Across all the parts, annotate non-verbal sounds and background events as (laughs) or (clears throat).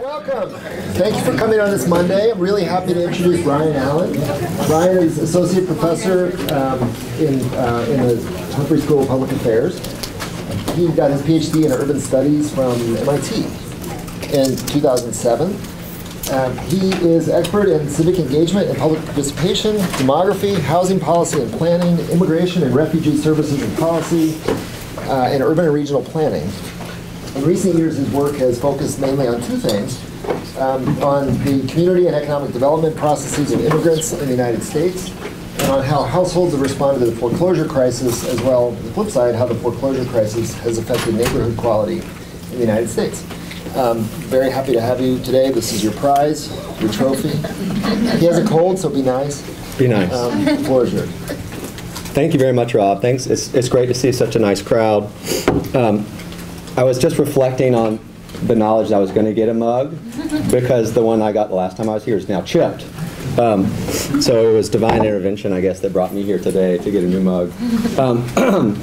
welcome. Thank you for coming on this Monday. I'm really happy to introduce Ryan Allen. Ryan is associate professor um, in, uh, in the Humphrey School of Public Affairs. He got his PhD in urban studies from MIT in 2007. Um, he is expert in civic engagement and public participation, demography, housing policy and planning, immigration and refugee services and policy, uh, and urban and regional planning. In recent years, his work has focused mainly on two things. Um, on the community and economic development processes of immigrants in the United States, and on how households have responded to the foreclosure crisis, as well, the flip side, how the foreclosure crisis has affected neighborhood quality in the United States. Um, very happy to have you today. This is your prize, your trophy. he has a cold, so be nice. Be nice. Um, the floor is yours. Thank you very much, Rob. Thanks. It's, it's great to see such a nice crowd. Um, I was just reflecting on the knowledge that I was going to get a mug because the one I got the last time I was here is now chipped. Um, so it was divine intervention, I guess, that brought me here today to get a new mug. Um, (clears throat)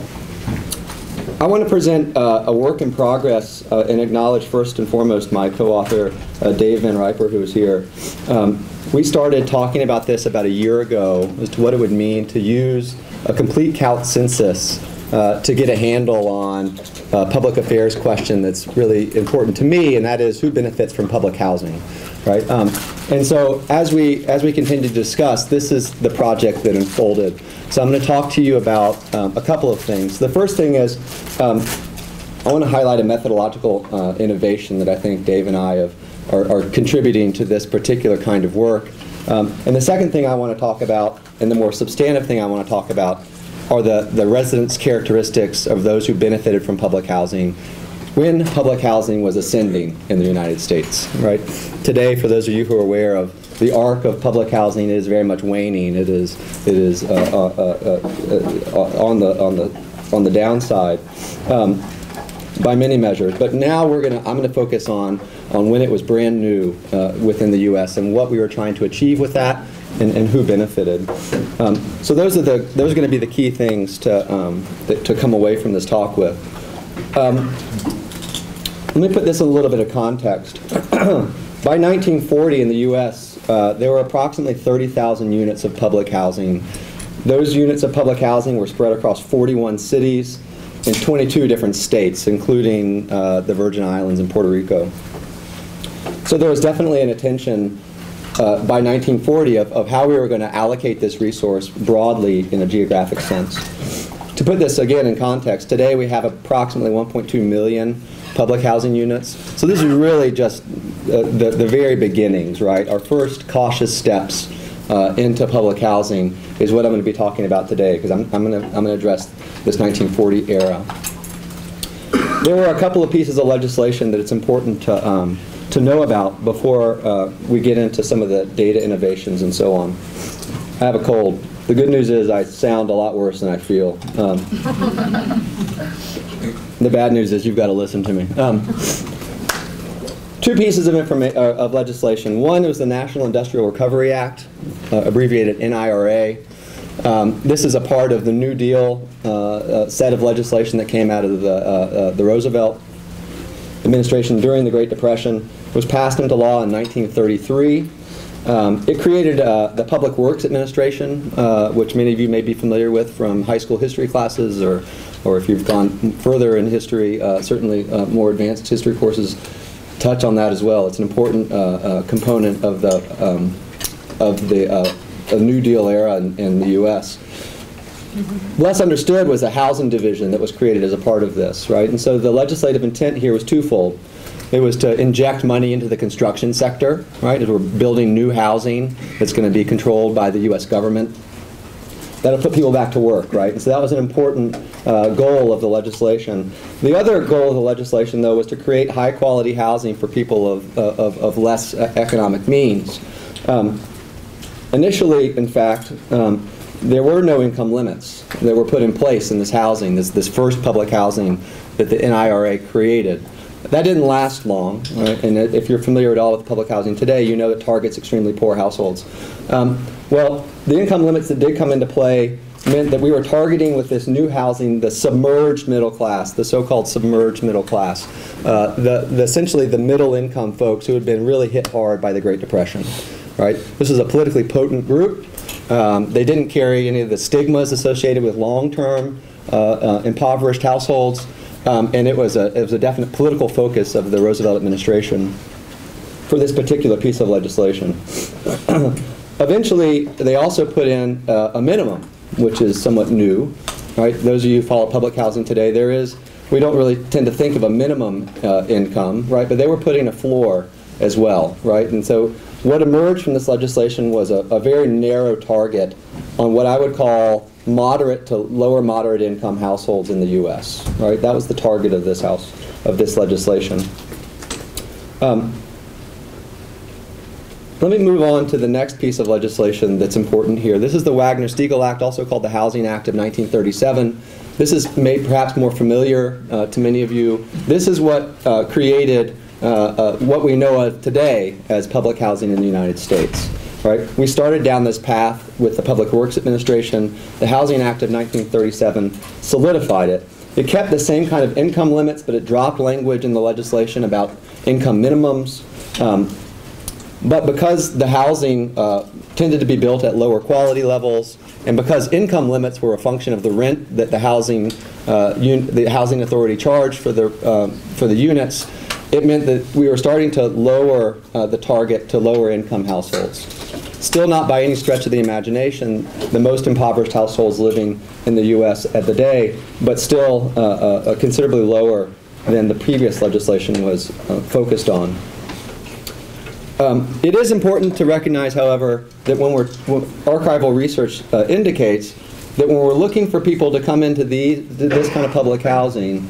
I want to present uh, a work in progress uh, and acknowledge first and foremost my co-author, uh, Dave Van Riper, who is here. Um, we started talking about this about a year ago as to what it would mean to use a complete count census uh, to get a handle on a public affairs question that's really important to me, and that is who benefits from public housing, right? Um, and so as we as we continue to discuss, this is the project that unfolded. So I'm going to talk to you about um, a couple of things. The first thing is um, I want to highlight a methodological uh, innovation that I think Dave and I have, are, are contributing to this particular kind of work. Um, and the second thing I want to talk about, and the more substantive thing I want to talk about, are the, the residents characteristics of those who benefited from public housing when public housing was ascending in the United States, right? Today, for those of you who are aware of the arc of public housing is very much waning. It is, it is uh, uh, uh, uh on, the, on, the, on the downside um, by many measures. But now we're gonna, I'm going to focus on, on when it was brand new uh, within the U.S. and what we were trying to achieve with that and, and who benefited. Um, so those are the those are going to be the key things to um, that, to come away from this talk with. Um, let me put this in a little bit of context. (clears throat) By 1940 in the U.S., uh, there were approximately 30,000 units of public housing. Those units of public housing were spread across 41 cities in 22 different states, including uh, the Virgin Islands and Puerto Rico. So there was definitely an attention uh, by 1940 of, of how we were going to allocate this resource broadly in a geographic sense. To put this again in context, today we have approximately 1.2 million public housing units. So this is really just uh, the, the very beginnings, right? Our first cautious steps uh, into public housing is what I'm going to be talking about today because I'm, I'm going to address this 1940 era. There were a couple of pieces of legislation that it's important to um, to know about before uh, we get into some of the data innovations and so on. I have a cold. The good news is I sound a lot worse than I feel. Um, (laughs) the bad news is you've got to listen to me. Um, two pieces of, uh, of legislation. One was the National Industrial Recovery Act, uh, abbreviated NIRA. Um, this is a part of the New Deal uh, uh set of legislation that came out of the, uh, uh, the Roosevelt administration during the Great Depression. Was passed into law in 1933. Um, it created uh, the Public Works Administration, uh, which many of you may be familiar with from high school history classes, or, or if you've gone further in history, uh, certainly uh, more advanced history courses touch on that as well. It's an important uh, uh, component of the, um, of the New Deal era in, in the U.S. Less understood was the housing division that was created as a part of this, right? And so the legislative intent here was twofold. It was to inject money into the construction sector, right? As we're building new housing that's going to be controlled by the U.S. government. That'll put people back to work, right? And so that was an important uh, goal of the legislation. The other goal of the legislation, though, was to create high quality housing for people of, uh, of, of, less uh, economic means. Um, initially, in fact, um, there were no income limits that were put in place in this housing, this, this first public housing that the NIRA created. That didn't last long, right? and if you're familiar at all with public housing today, you know it targets extremely poor households. Um, well, the income limits that did come into play meant that we were targeting with this new housing the submerged middle class, the so-called submerged middle class, uh, the, the essentially the middle income folks who had been really hit hard by the Great Depression. Right? This is a politically potent group. Um, they didn't carry any of the stigmas associated with long-term uh, uh, impoverished households, um, and it was, a, it was a definite political focus of the Roosevelt administration for this particular piece of legislation. (clears throat) Eventually, they also put in uh, a minimum, which is somewhat new. Right? Those of you who follow public housing today, there is, we don't really tend to think of a minimum uh, income, right? But they were putting a floor as well, right? And so what emerged from this legislation was a, a very narrow target on what I would call moderate to lower moderate income households in the U.S. Right, that was the target of this house of this legislation. Um, let me move on to the next piece of legislation that's important here. This is the Wagner-Steagall Act, also called the Housing Act of 1937. This is made perhaps more familiar uh, to many of you. This is what uh, created uh, uh, what we know of today as public housing in the United States. Right? We started down this path with the Public Works Administration. The Housing Act of 1937 solidified it. It kept the same kind of income limits, but it dropped language in the legislation about income minimums. Um, but because the housing uh, tended to be built at lower quality levels, and because income limits were a function of the rent that the housing, uh, the housing authority charged for the, uh, for the units, it meant that we were starting to lower uh, the target to lower income households. Still not by any stretch of the imagination the most impoverished households living in the U.S. at the day, but still uh, uh, considerably lower than the previous legislation was focused on. Um, it is important to recognize, however, that when we're when archival research uh, indicates that when we're looking for people to come into the, this kind of public housing,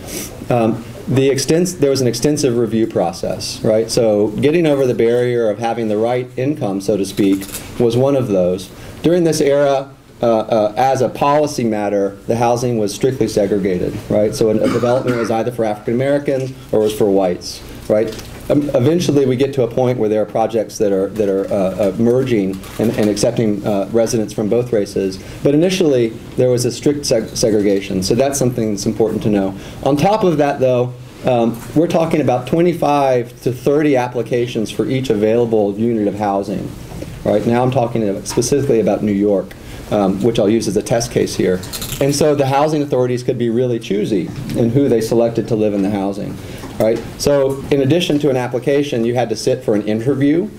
um, the extens- there was an extensive review process, right? So getting over the barrier of having the right income, so to speak, was one of those. During this era, uh, uh, as a policy matter, the housing was strictly segregated, right? So a, a development was either for African Americans or was for whites, right? Um, eventually we get to a point where there are projects that are that are uh, uh, merging and, and accepting uh, residents from both races. But initially there was a strict seg segregation, so that's something that's important to know. On top of that, though. Um, we're talking about 25 to 30 applications for each available unit of housing. Right now, I'm talking specifically about New York, um, which I'll use as a test case here. And so the housing authorities could be really choosy in who they selected to live in the housing right? So in addition to an application, you had to sit for an interview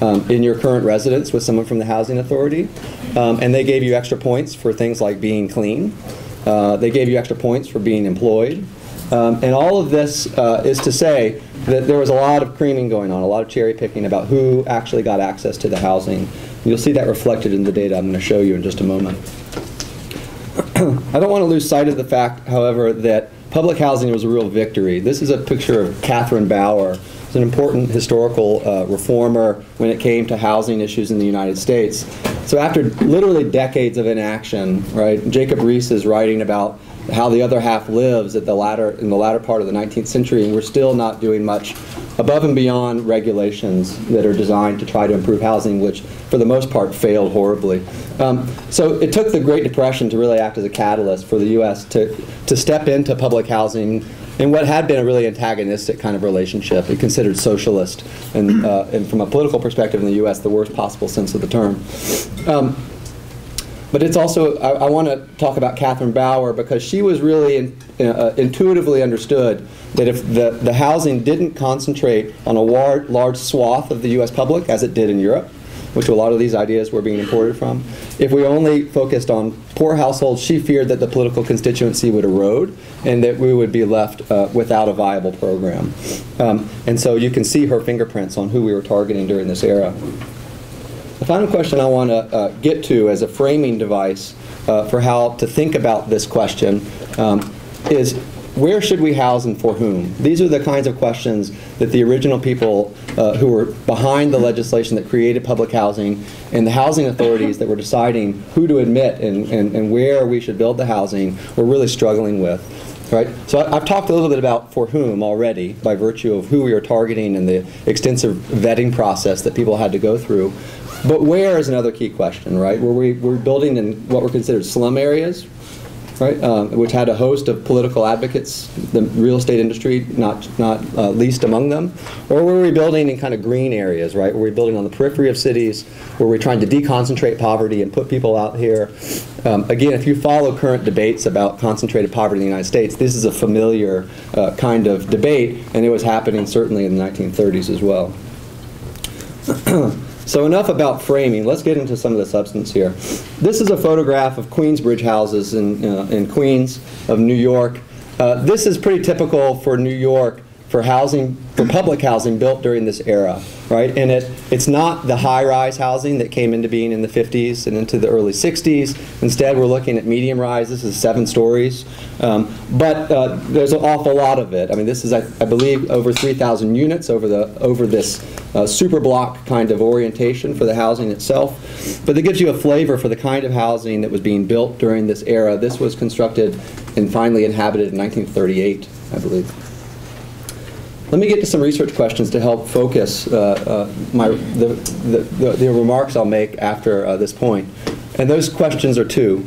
um, in your current residence with someone from the housing authority, um, and they gave you extra points for things like being clean. Uh, they gave you extra points for being employed. Um, and all of this uh, is to say that there was a lot of creaming going on, a lot of cherry picking about who actually got access to the housing. You'll see that reflected in the data I'm going to show you in just a moment. (clears throat) I don't want to lose sight of the fact, however, that public housing was a real victory. This is a picture of Catherine Bauer. She's an important historical uh, reformer when it came to housing issues in the United States. So after literally decades of inaction, right, Jacob Riis is writing about how the other half lives at the latter in the latter part of the 19th century, and we're still not doing much above and beyond regulations that are designed to try to improve housing, which for the most part failed horribly. Um, so it took the Great Depression to really act as a catalyst for the U.S. to, to step into public housing in what had been a really antagonistic kind of relationship. It considered socialist, and, uh, and from a political perspective in the U.S., the worst possible sense of the term. Um, but it's also, I, I want to talk about Catherine Bauer because she was really in, uh, intuitively understood that if the, the housing didn't concentrate on a war, large swath of the US public, as it did in Europe, which a lot of these ideas were being imported from, if we only focused on poor households, she feared that the political constituency would erode and that we would be left uh, without a viable program. Um, and so you can see her fingerprints on who we were targeting during this era. The final question I want to uh, get to as a framing device uh, for how to think about this question um, is where should we house and for whom? These are the kinds of questions that the original people uh, who were behind the legislation that created public housing and the housing authorities that were deciding who to admit and, and, and where we should build the housing were really struggling with. Right? So I've talked a little bit about for whom already by virtue of who we are targeting and the extensive vetting process that people had to go through. But where is another key question, right? Were we we're building in what were considered slum areas, right, um, which had a host of political advocates, the real estate industry not not uh, least among them, or were we building in kind of green areas, right? Were we building on the periphery of cities? Were we trying to deconcentrate poverty and put people out here? Um, again, if you follow current debates about concentrated poverty in the United States, this is a familiar uh, kind of debate, and it was happening certainly in the 1930s as well. (clears throat) So enough about framing. Let's get into some of the substance here. This is a photograph of Queensbridge houses in, uh, in Queens of New York. Uh, this is pretty typical for New York for housing, for public housing built during this era, right? And it, it's not the high-rise housing that came into being in the 50s and into the early 60s. Instead, we're looking at medium-rise. This is seven stories. Um, but uh, there's an awful lot of it. I mean, this is, I, I believe, over 3,000 units over, the, over this uh, super block kind of orientation for the housing itself. But it gives you a flavor for the kind of housing that was being built during this era. This was constructed and finally inhabited in 1938, I believe. Let me get to some research questions to help focus uh, uh, my, the, the, the, the, remarks I'll make after uh, this point. And those questions are two.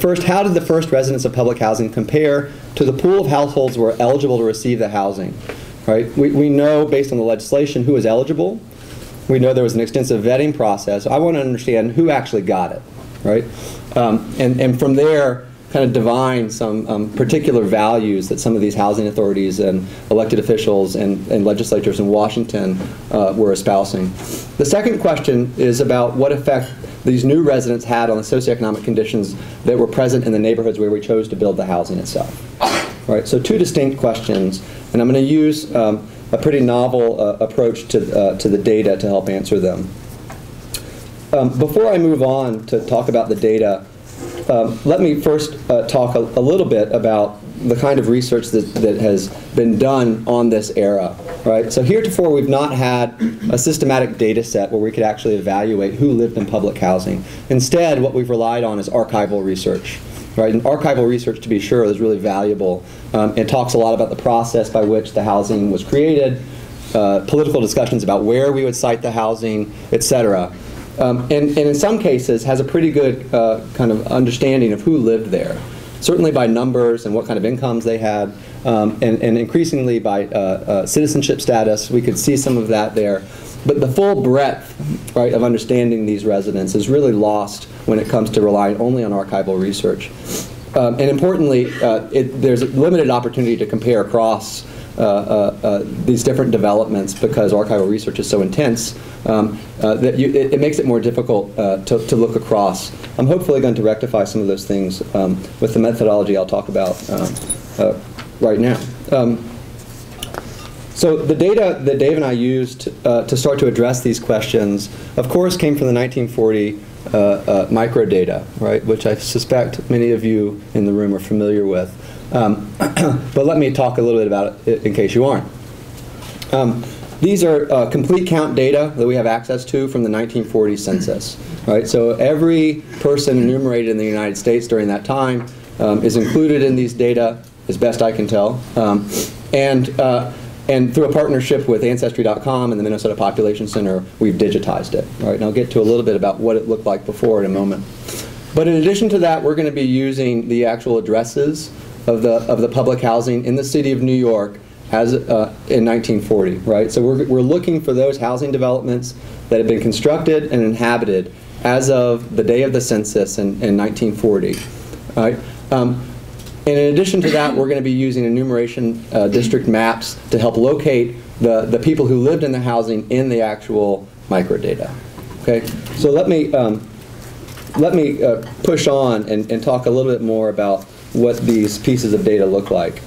First, how did the first residents of public housing compare to the pool of households who were eligible to receive the housing? Right? We, we know, based on the legislation, who is eligible. We know there was an extensive vetting process. I want to understand who actually got it. Right? Um, and, and from there, kind of divine some um, particular values that some of these housing authorities and elected officials and, and legislatures in Washington uh, were espousing. The second question is about what effect these new residents had on the socioeconomic conditions that were present in the neighborhoods where we chose to build the housing itself. All right, so two distinct questions, and I'm going to use um, a pretty novel uh, approach to, uh, to the data to help answer them. Um, before I move on to talk about the data, um, let me first uh, talk a, a, little bit about the kind of research that, that has been done on this era, right? So heretofore, we've not had a systematic data set where we could actually evaluate who lived in public housing. Instead, what we've relied on is archival research, right? And archival research, to be sure, is really valuable. Um, it talks a lot about the process by which the housing was created, uh, political discussions about where we would site the housing, et cetera. Um, and, and, in some cases has a pretty good uh, kind of understanding of who lived there, certainly by numbers and what kind of incomes they had, um, and, and, increasingly by uh, uh, citizenship status. We could see some of that there. But the full breadth right, of understanding these residents is really lost when it comes to relying only on archival research. Um, and importantly, uh, it, there's a limited opportunity to compare across these different developments because archival research is so intense um, that you, it, it, makes it more difficult to, to look across. I'm hopefully going to rectify some of those things um, with the methodology I'll talk about um, right now. Um, so the data that Dave and I used uh, to start to address these questions, of course, came from the 1940 uh, uh, microdata, right, which I suspect many of you in the room are familiar with. Um, (clears throat) but let me talk a little bit about it in case you aren't. Um, these are uh, complete count data that we have access to from the 1940 census. Right? So every person enumerated in the United States during that time um, is included in these data, as best I can tell. Um, and, uh, and through a partnership with Ancestry.com and the Minnesota Population Center, we've digitized it. Right? And I'll get to a little bit about what it looked like before in a moment. But in addition to that, we're going to be using the actual addresses of the, of the public housing in the city of New York as, uh, in 1940, right? So we're, we're looking for those housing developments that have been constructed and inhabited as of the day of the census in, in 1940, right? Um, and in addition to that, we're going to be using enumeration uh, district maps to help locate the, the people who lived in the housing in the actual microdata. Okay, so let me um, let me uh, push on and, and talk a little bit more about what these pieces of data look like.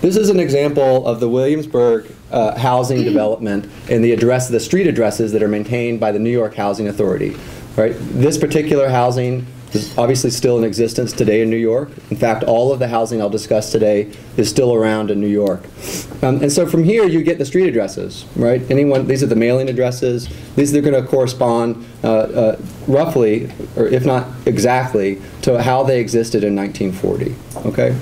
This is an example of the Williamsburg uh, housing development and the address, the street addresses that are maintained by the New York Housing Authority. Right? This particular housing is obviously still in existence today in New York. In fact, all of the housing I'll discuss today is still around in New York. Um, and so from here, you get the street addresses, right? Anyone, these are the mailing addresses. These are going to correspond uh, uh, roughly, or if not exactly, to how they existed in 1940, okay?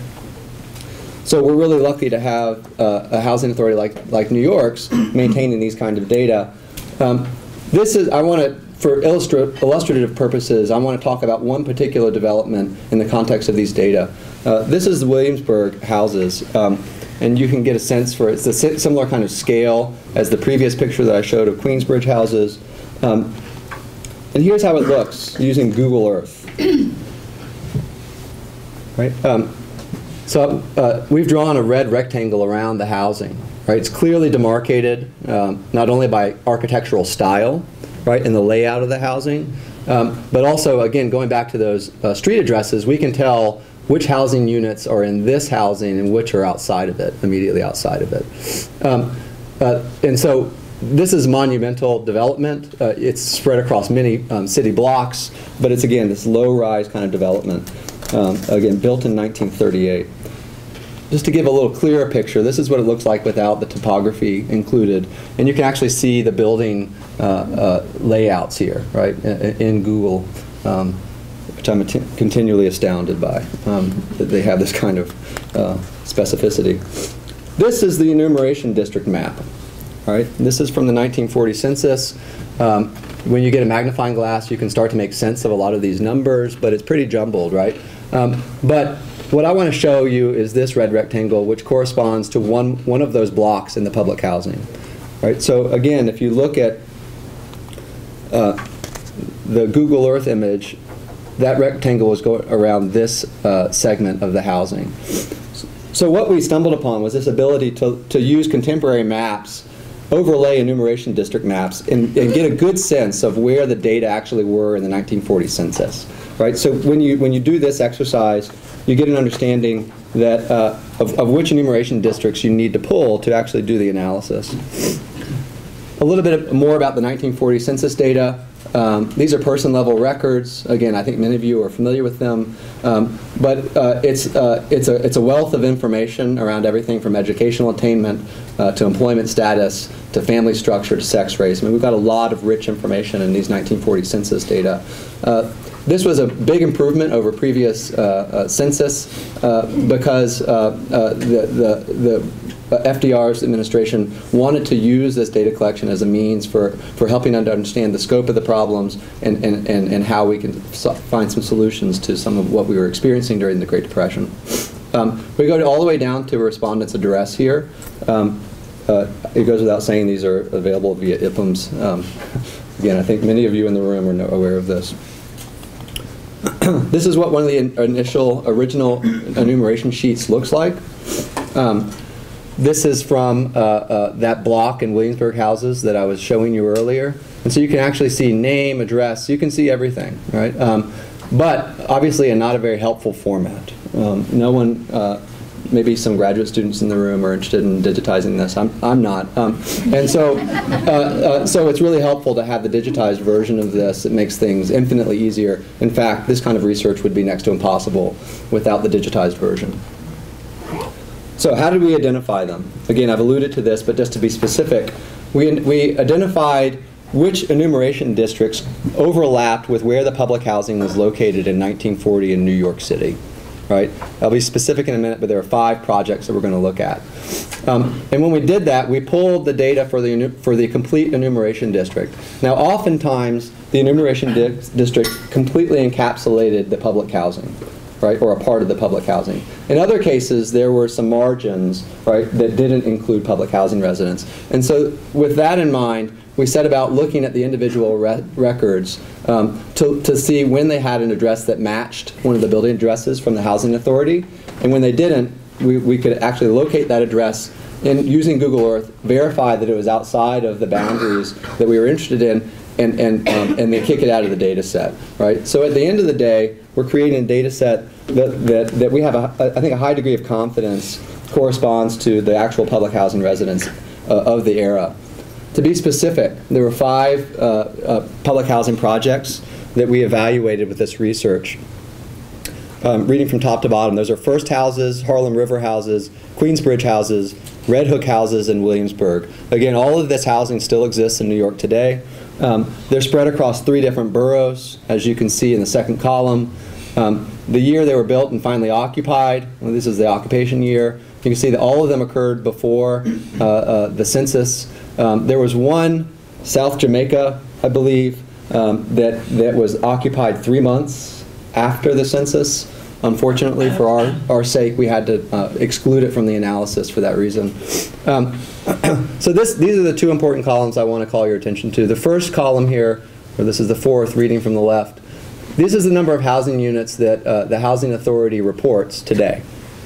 So we're really lucky to have uh, a housing authority like, like New York's maintaining these kind of data. Um, this is, I want to for illustra- illustrative purposes, I want to talk about one particular development in the context of these data. Uh, this is the Williamsburg houses, um, and you can get a sense for it. It's a si- similar kind of scale as the previous picture that I showed of Queensbridge houses. Um, and here's how it looks using Google Earth. (coughs) right? Um, so uh, we've drawn a red rectangle around the housing. Right? It's clearly demarcated um, not only by architectural style, right, in the layout of the housing, um, but also, again, going back to those uh, street addresses, we can tell which housing units are in this housing and which are outside of it, immediately outside of it. Um, uh, and so this is monumental development. Uh, it's spread across many um, city blocks, but it's, again, this low-rise kind of development, um, again, built in 1938. Just to give a little clearer picture, this is what it looks like without the topography included. And you can actually see the building uh, uh, layouts here, right, in, Google, um, which I'm continually astounded by, um, that they have this kind of uh, specificity. This is the enumeration district map. Right, this is from the 1940 census. Um, when you get a magnifying glass, you can start to make sense of a lot of these numbers, but it's pretty jumbled, right? Um, but what I want to show you is this red rectangle, which corresponds to one, one of those blocks in the public housing. Right? So again, if you look at uh, the Google Earth image, that rectangle was going around this uh, segment of the housing. So what we stumbled upon was this ability to, to use contemporary maps, overlay enumeration district maps, and, and get a good sense of where the data actually were in the 1940 census. Right? So when you, when you do this exercise, you get an understanding that, uh, of, of which enumeration districts you need to pull to actually do the analysis. A little bit more about the 1940 census data. Um, these are person-level records. Again, I think many of you are familiar with them. Um, but uh, it's, uh, it's, a, it's a wealth of information around everything from educational attainment uh, to employment status to family structure to sex race. I mean, we've got a lot of rich information in these 1940 census data. Uh, this was a big improvement over previous uh, uh, census uh, because uh, uh, the, the, the uh, FDR's administration wanted to use this data collection as a means for, for helping them to understand the scope of the problems and, and, and, and how we can so find some solutions to some of what we were experiencing during the Great Depression. Um, we go all the way down to respondents' address here. Um, it goes without saying these are available via IPUMS. Um, again, I think many of you in the room are aware of this. (clears throat) this is what one of the in initial original enumeration sheets looks like. Um, this is from uh, uh, that block in Williamsburg houses that I was showing you earlier. And so you can actually see name, address, you can see everything, right? Um, but obviously in not a very helpful format. Um, no one uh, maybe some graduate students in the room are interested in digitizing this. I'm, I'm not. Um, and so, uh, uh, so it's really helpful to have the digitized version of this. It makes things infinitely easier. In fact, this kind of research would be next to impossible without the digitized version. So how did we identify them? Again, I've alluded to this, but just to be specific, we, we identified which enumeration districts overlapped with where the public housing was located in 1940 in New York City right? I'll be specific in a minute, but there are five projects that we're going to look at. Um, and when we did that, we pulled the data for the, for the complete enumeration district. Now, oftentimes, the enumeration di district completely encapsulated the public housing, right, or a part of the public housing. In other cases, there were some margins, right, that didn't include public housing residents. And so with that in mind, we set about looking at the individual re records um, to, to see when they had an address that matched one of the building addresses from the housing authority. And when they didn't, we, we could actually locate that address and using Google Earth, verify that it was outside of the boundaries that we were interested in, and, and, um, and then kick it out of the data set, right? So at the end of the day, we're creating a data set that, that, that we have, a, I think, a high degree of confidence corresponds to the actual public housing residents uh, of the era. To be specific, there were five uh, uh, public housing projects that we evaluated with this research. Um, reading from top to bottom, those are First Houses, Harlem River Houses, Queensbridge Houses, Red Hook Houses, and Williamsburg. Again, all of this housing still exists in New York today. Um, they're spread across three different boroughs, as you can see in the second column. Um, the year they were built and finally occupied, well, this is the occupation year, you can see that all of them occurred before uh, uh, the census. Um, there was one, South Jamaica, I believe, um, that, that was occupied three months after the census. Unfortunately, for our, our sake, we had to uh, exclude it from the analysis for that reason. Um, (clears throat) so this, these are the two important columns I want to call your attention to. The first column here, or this is the fourth, reading from the left, this is the number of housing units that uh, the Housing Authority reports today,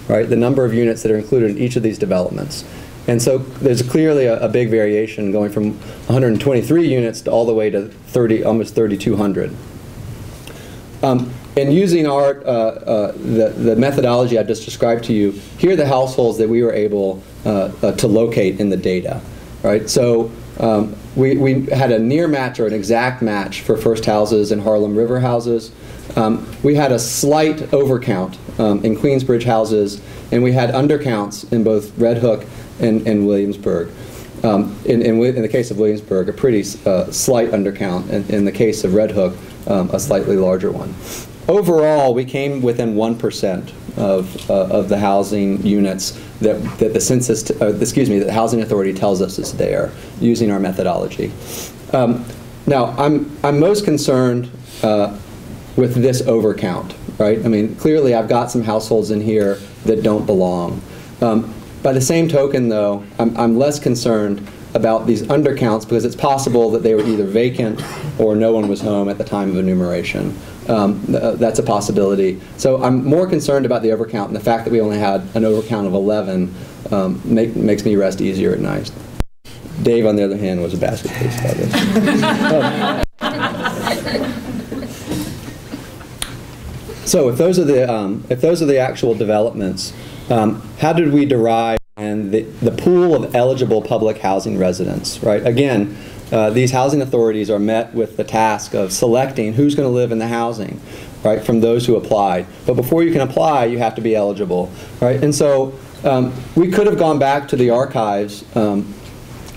right? The number of units that are included in each of these developments. And so there's clearly a, a big variation going from 123 units to all the way to 30, almost 3,200. Um, and using our, uh, uh, the, the methodology I've just described to you, here are the households that we were able uh, uh to locate in the data, right? So um, we, we had a near match or an exact match for first houses and Harlem River houses. Um, we had a slight overcount um, in Queensbridge houses, and we had undercounts in both Red Hook and, and Williamsburg. Um, in, in, in, the case of Williamsburg, a pretty uh, slight undercount. In, in the case of Red Hook, um, a slightly larger one. Overall, we came within 1% of, uh, of the housing units that, that the census, uh, excuse me, that the housing authority tells us is there using our methodology. Um, now, I'm, I'm most concerned uh, with this overcount, right? I mean, clearly I've got some households in here that don't belong. Um, by the same token, though, I'm, I'm less concerned about these undercounts because it's possible that they were either vacant or no one was home at the time of enumeration. Um, th uh, that's a possibility. So I'm more concerned about the overcount and the fact that we only had an overcount of 11 um, make, makes me rest easier at night. Dave, on the other hand, was a basket case about this. (laughs) so if those are the um, if those are the actual developments, um, how did we derive the, the pool of eligible public housing residents, right? Again, uh, these housing authorities are met with the task of selecting who's going to live in the housing, right, from those who applied. But before you can apply, you have to be eligible, right? And so um, we could have gone back to the archives, um,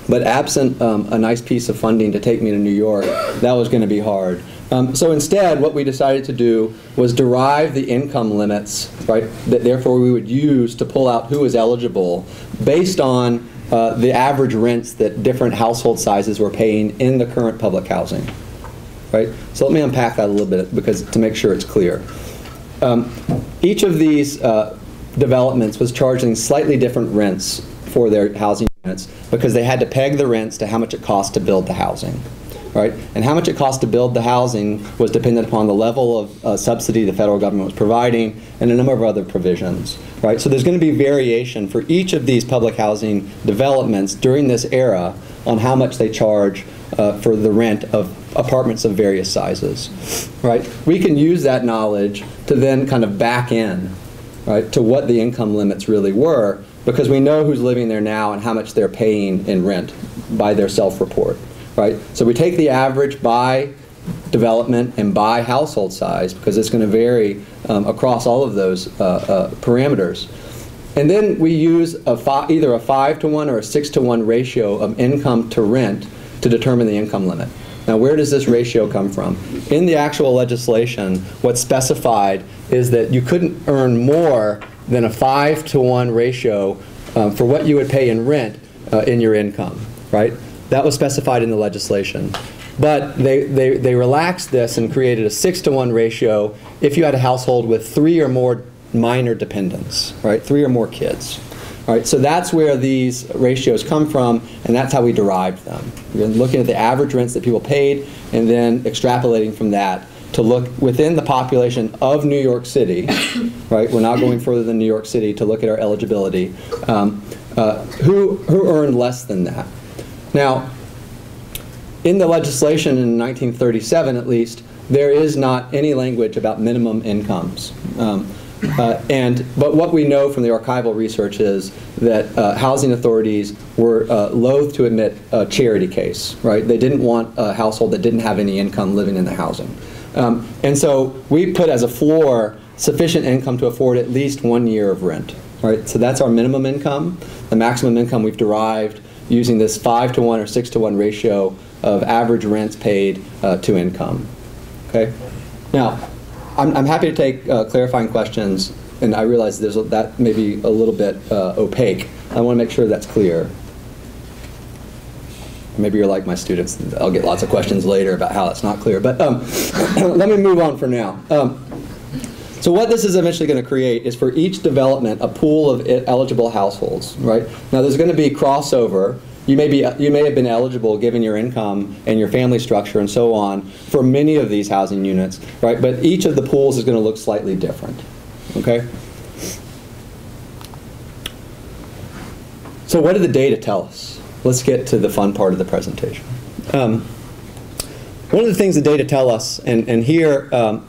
but absent um, a nice piece of funding to take me to New York, that was going to be hard. Um, so instead, what we decided to do was derive the income limits, right, that therefore we would use to pull out who is eligible based on uh, the average rents that different household sizes were paying in the current public housing. Right? So let me unpack that a little bit because to make sure it's clear. Um, each of these uh, developments was charging slightly different rents for their housing units because they had to peg the rents to how much it cost to build the housing right? And how much it cost to build the housing was dependent upon the level of uh, subsidy the federal government was providing and a number of other provisions, right? So there's going to be variation for each of these public housing developments during this era on how much they charge uh, for the rent of apartments of various sizes, right? We can use that knowledge to then kind of back in, right, to what the income limits really were because we know who's living there now and how much they're paying in rent by their self-report right? So we take the average by development and by household size because it's going to vary um, across all of those uh, uh, parameters. And then we use a either a 5 to 1 or a 6 to 1 ratio of income to rent to determine the income limit. Now, where does this ratio come from? In the actual legislation, what's specified is that you couldn't earn more than a 5 to 1 ratio um, for what you would pay in rent uh, in your income, right? That was specified in the legislation. But they, they, they relaxed this and created a six to one ratio if you had a household with three or more minor dependents, right? Three or more kids. All right, so that's where these ratios come from, and that's how we derived them. We're looking at the average rents that people paid, and then extrapolating from that to look within the population of New York City, (coughs) right? We're not going further than New York City to look at our eligibility. Um, uh, who, who earned less than that? Now, in the legislation in 1937 at least, there is not any language about minimum incomes. Um, uh, and but what we know from the archival research is that uh, housing authorities were uh, loath to admit a charity case. Right? They didn't want a household that didn't have any income living in the housing. Um, and so we put as a floor sufficient income to afford at least one year of rent. Right? So that's our minimum income. The maximum income we've derived using this 5 to 1 or 6 to 1 ratio of average rents paid uh, to income. Okay? Now, I'm, I'm happy to take uh, clarifying questions, and I realize there's a, that may be a little bit uh, opaque. I want to make sure that's clear. Maybe you're like my students. I'll get lots of questions later about how it's not clear. But um, (coughs) let me move on for now. Um, so what this is eventually going to create is for each development a pool of eligible households, right? Now there's going to be crossover. You may be you may have been eligible given your income and your family structure and so on for many of these housing units, right? But each of the pools is going to look slightly different. Okay? So what did the data tell us? Let's get to the fun part of the presentation. Um, one of the things the data tell us, and, and here, um,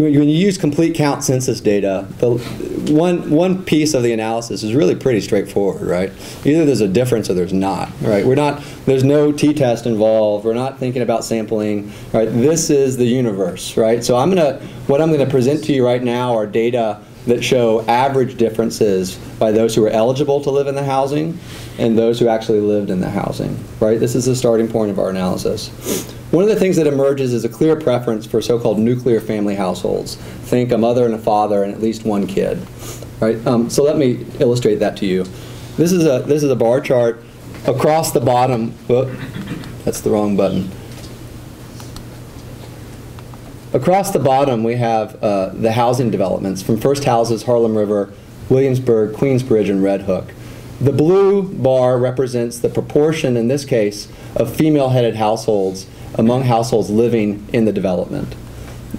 when you use complete count census data, the one, one piece of the analysis is really pretty straightforward, right? Either there's a difference or there's not, right? We're not, there's no t-test involved. We're not thinking about sampling, right? This is the universe, right? So I'm gonna, what I'm gonna present to you right now are data that show average differences by those who are eligible to live in the housing and those who actually lived in the housing, right? This is the starting point of our analysis. One of the things that emerges is a clear preference for so-called nuclear family households. Think a mother and a father and at least one kid, right? Um, so let me illustrate that to you. This is a this is a bar chart across the bottom. Whoop, that's the wrong button. Across the bottom, we have uh, the housing developments from First Houses, Harlem River, Williamsburg, Queensbridge, and Red Hook. The blue bar represents the proportion, in this case, of female-headed households among households living in the development.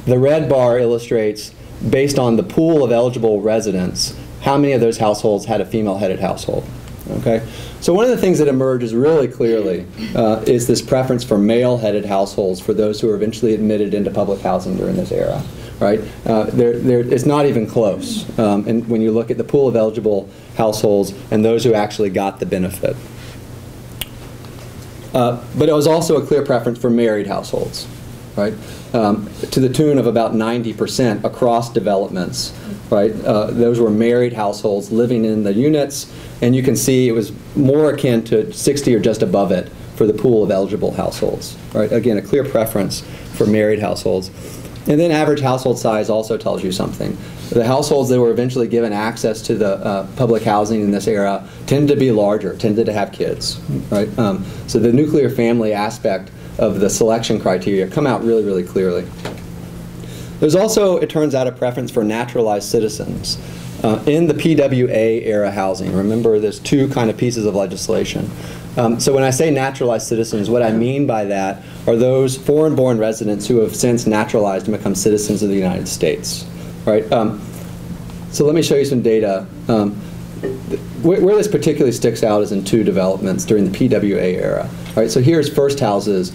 The red bar illustrates, based on the pool of eligible residents, how many of those households had a female-headed household. Okay, so one of the things that emerges really clearly uh, is this preference for male-headed households for those who are eventually admitted into public housing during this era. Right, uh, there, there, it's not even close. Um, and when you look at the pool of eligible households and those who actually got the benefit. Uh, but it was also a clear preference for married households, right? Um, to the tune of about 90% across developments, right? Uh, those were married households living in the units, and you can see it was more akin to 60 or just above it for the pool of eligible households, right? Again, a clear preference for married households. And then average household size also tells you something. The households that were eventually given access to the uh, public housing in this era tended to be larger, tended to have kids, right? Um, so the nuclear family aspect of the selection criteria come out really, really clearly. There's also, it turns out, a preference for naturalized citizens. Uh, in the PWA era housing, remember there's two kind of pieces of legislation. Um, so when I say naturalized citizens, what I mean by that are those foreign-born residents who have since naturalized and become citizens of the United States, right? Um, so let me show you some data. Um, where, where, this particularly sticks out is in two developments during the PWA era. Right, so here's first houses.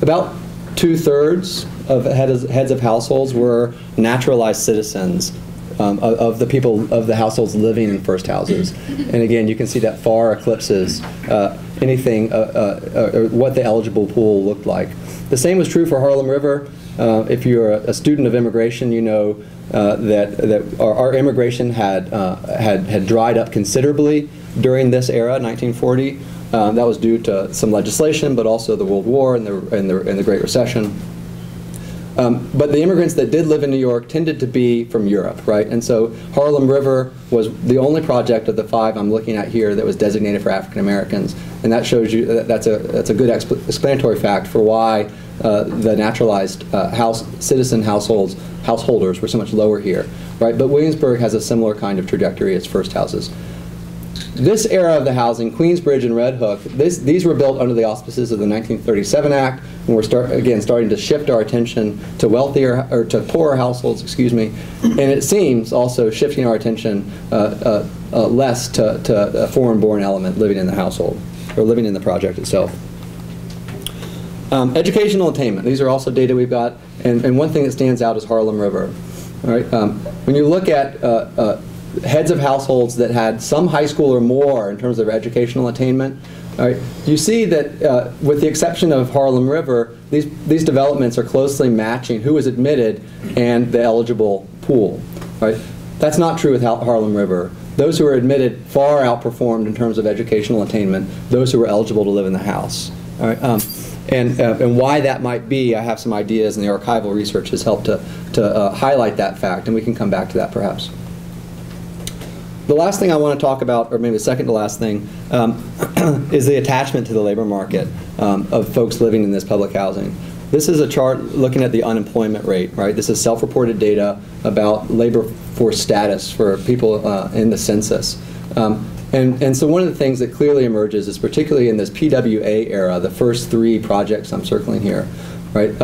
About two-thirds of heads, heads of households were naturalized citizens um, of, of, the people of the households living in first houses. And again, you can see that far eclipses uh, anything, uh, uh, uh what the eligible pool looked like. The same was true for Harlem River. If you're a, student of immigration, you know that, that our, our, immigration had, had, had dried up considerably during this era, 1940. Um, that was due to some legislation, but also the World War and the, and the, and the Great Recession. Um, but the immigrants that did live in New York tended to be from Europe, right? And so Harlem River was the only project of the five I'm looking at here that was designated for African Americans, and that shows you that that's a that's a good explanatory fact for why uh, the naturalized uh, house citizen households householders were so much lower here, right? But Williamsburg has a similar kind of trajectory as first houses this era of the housing, Queensbridge and Red Hook, this, these were built under the auspices of the 1937 Act, and we're start, again starting to shift our attention to wealthier or to poorer households, excuse me, and it seems also shifting our attention uh, uh, uh, less to, to a foreign-born element living in the household or living in the project itself. Um, educational attainment. These are also data we've got, and, and one thing that stands out is Harlem River. All right, um, when you look at uh, uh, heads of households that had some high school or more in terms of educational attainment, right, you see that uh, with the exception of Harlem River, these, these developments are closely matching who was admitted and the eligible pool. Right? That's not true with Harlem River. Those who were admitted far outperformed in terms of educational attainment those who were eligible to live in the house. All right? Um, and, uh, and why that might be, I have some ideas, and the archival research has helped to, to uh, highlight that fact, and we can come back to that perhaps. The last thing I want to talk about, or maybe the second to last thing, um, (clears throat) is the attachment to the labor market um, of folks living in this public housing. This is a chart looking at the unemployment rate, right? This is self-reported data about labor force status for people uh, in the census. Um, and, and so one of the things that clearly emerges is particularly in this PWA era, the first three projects I'm circling here, right?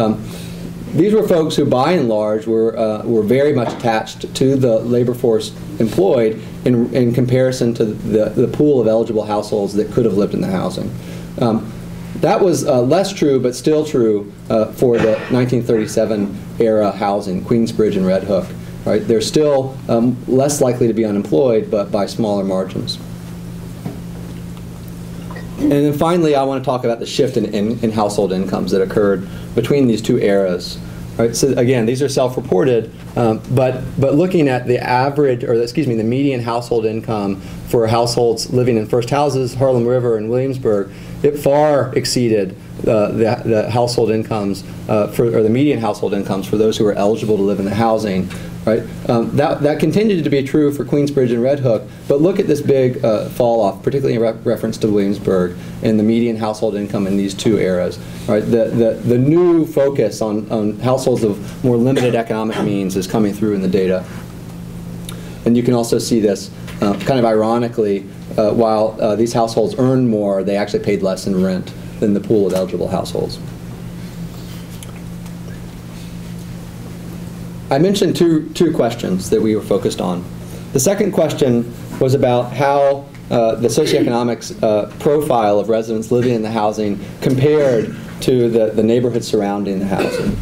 These were folks who, by and large, were, uh, were very much attached to the labor force employed in, in comparison to the, the pool of eligible households that could have lived in the housing. Um, that was uh, less true, but still true uh, for the 1937 era housing, Queensbridge and Red Hook. Right? They're still um, less likely to be unemployed, but by smaller margins. And then finally, I want to talk about the shift in, in, in household incomes that occurred between these two eras. So again, these are self-reported, um, but but looking at the average, or excuse me, the median household income for households living in first houses, Harlem River and Williamsburg, it far exceeded uh, the, the household incomes uh, for, or the median household incomes for those who are eligible to live in the housing right? Um, that, that continued to be true for Queensbridge and Red Hook, but look at this big uh, fall off, particularly in re reference to Williamsburg and the median household income in these two eras, right? The, the, the new focus on, on households of more limited economic means is coming through in the data. And you can also see this uh, kind of ironically, uh, while uh, these households earned more, they actually paid less in rent than the pool of eligible households. I mentioned two, two questions that we were focused on. The second question was about how uh, the socioeconomics uh, profile of residents living in the housing compared to the, the neighborhood surrounding the housing.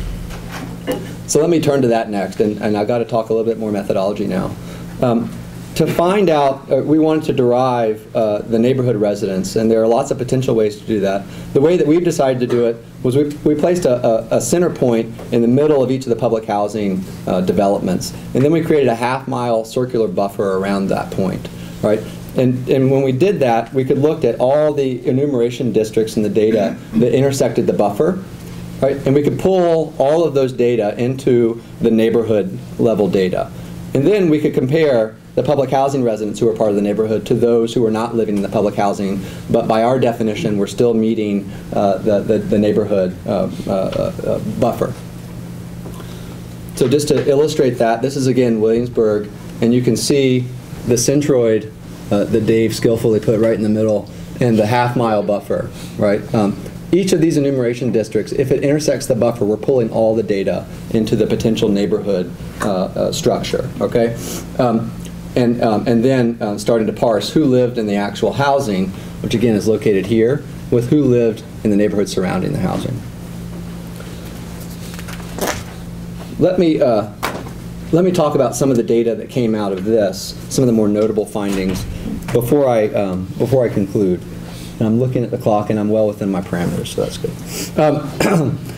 So let me turn to that next, and, and I've got to talk a little bit more methodology now. Um, to find out, uh, we wanted to derive uh, the neighborhood residents, and there are lots of potential ways to do that. The way that we've decided to do it was we, we placed a, a, a center point in the middle of each of the public housing uh, developments, and then we created a half mile circular buffer around that point, right? And, and when we did that, we could look at all the enumeration districts and the data that intersected the buffer, right? And we could pull all of those data into the neighborhood level data. And then we could compare the public housing residents who are part of the neighborhood to those who are not living in the public housing, but by our definition, we're still meeting uh, the, the, the, neighborhood uh, uh, uh, buffer. So just to illustrate that, this is again Williamsburg, and you can see the centroid uh, that Dave skillfully put right in the middle and the half mile buffer, right? Um, each of these enumeration districts, if it intersects the buffer, we're pulling all the data into the potential neighborhood uh, uh, structure, okay? Um, and, um, and then uh, starting to parse who lived in the actual housing, which again is located here, with who lived in the neighborhood surrounding the housing. Let me, uh, let me talk about some of the data that came out of this, some of the more notable findings, before I, um, before I conclude. And I'm looking at the clock and I'm well within my parameters, so that's good. Um, (clears throat)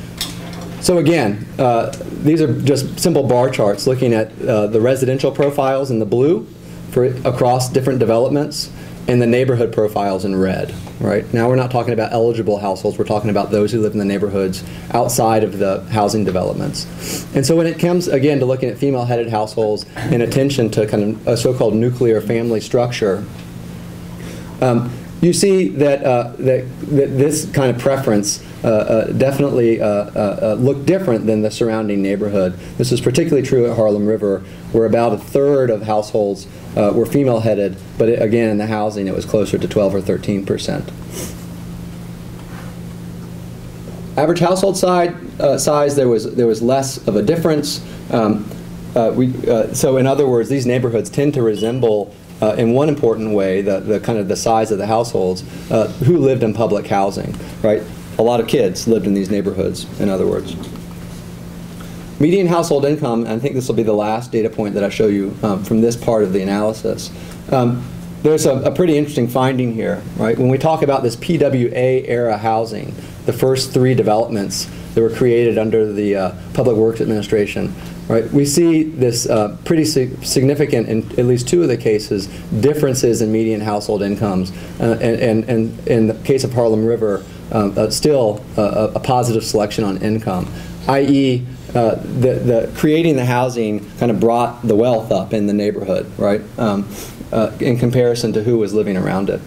So again, uh, these are just simple bar charts looking at uh, the residential profiles in the blue for across different developments and the neighborhood profiles in red. Right now, we're not talking about eligible households. We're talking about those who live in the neighborhoods outside of the housing developments. And so, when it comes again to looking at female-headed households and attention to kind of a so-called nuclear family structure, um, you see that, uh, that, that this kind of preference definitely uh, uh, uh, looked different than the surrounding neighborhood. This is particularly true at Harlem River, where about a third of households were female-headed, but it, again, in the housing, it was closer to 12 or 13 percent. Average household side, size, there was, there was less of a difference. Um, we, so in other words, these neighborhoods tend to resemble uh, in one important way, the, the kind of the size of the households, uh, who lived in public housing, right? A lot of kids lived in these neighborhoods, in other words. Median household income, I think this will be the last data point that I show you um, from this part of the analysis. Um, there's a, a, pretty interesting finding here, right? When we talk about this PWA era housing, the first three developments that were created under the uh, Public Works Administration, right? We see this uh, pretty significant, in at least two of the cases, differences in median household incomes. Uh, and, and, and, in the case of Harlem River, uh, still a, a, positive selection on income, i.e., uh, the, the creating the housing kind of brought the wealth up in the neighborhood, right? Um, uh, in comparison to who was living around it.